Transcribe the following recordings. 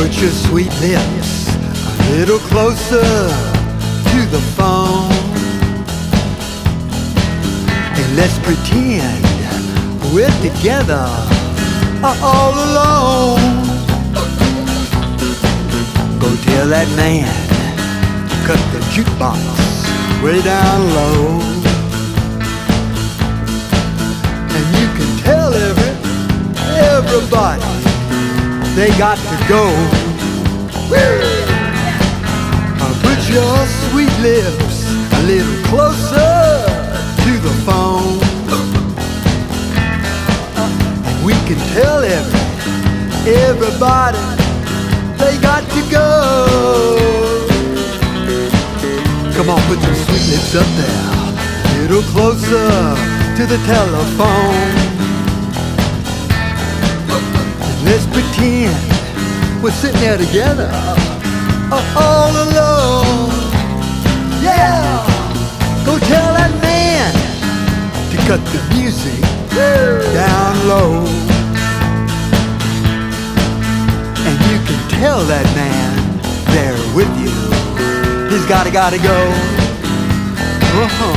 Put your sweet lips a little closer to the phone. And let's pretend we're together all alone. Go tell that man to cut the jukebox way down low. And you can tell every, everybody they got to go. Uh, Put your sweet lips a little closer to the phone. We can tell every, everybody they got to go. Come on, put your sweet lips up there, a little closer to the telephone. Let's pretend we're sitting there together, uh, all alone. Yeah, go tell that man to cut the music down low. And you can tell that man there with you. He's gotta, gotta go. Uh-huh.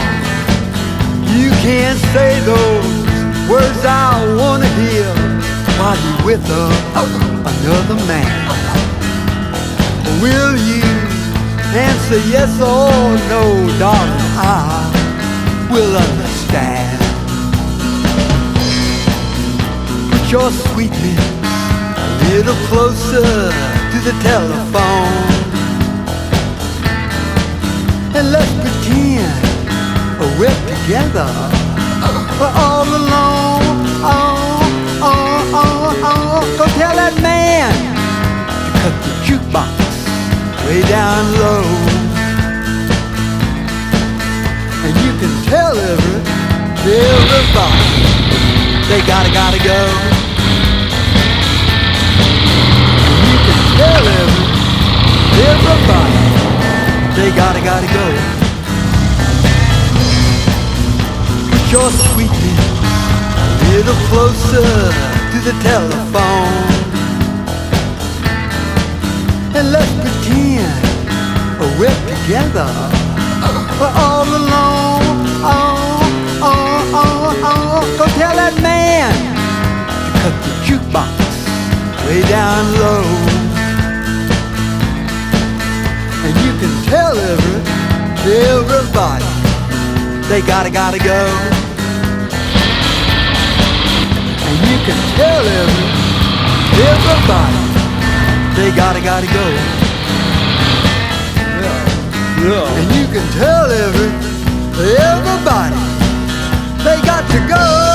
You can't say those words I wanna hear with uh, another man. Will you answer yes or no, darling? I will understand. Put your sweet lips a little closer to the telephone. And let's pretend we're together for all alone. Way down low. And you can tell every, everybody they gotta, gotta go. And you can tell every, everybody they gotta, gotta go. Put your sweet lips a little closer to the telephone. And let's pretend we're together all alone. Oh, oh, oh, oh. Go tell that man to cut the jukebox way down low. And you can tell every, everybody they gotta, gotta go. And you can tell every, everybody they gotta, gotta go. Yeah. And you can tell every, everybody they got to go.